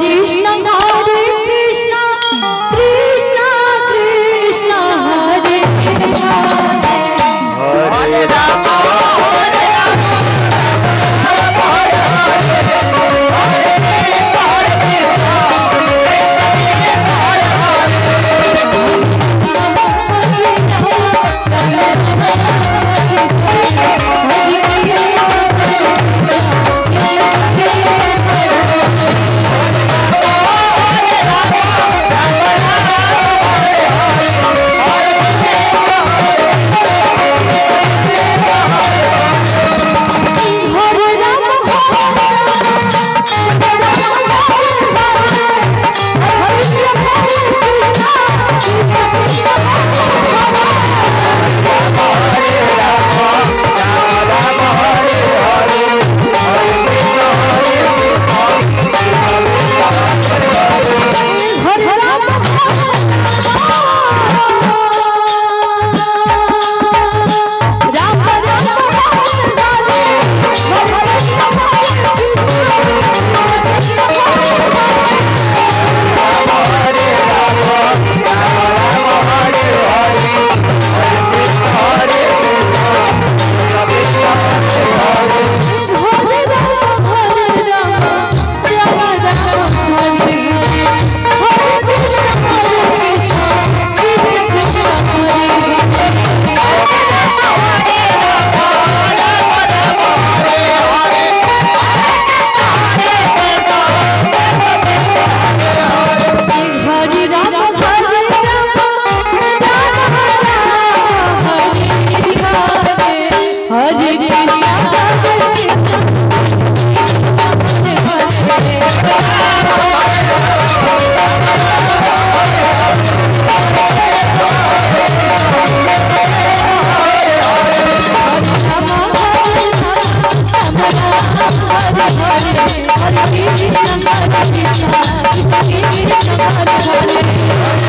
You. Thank you.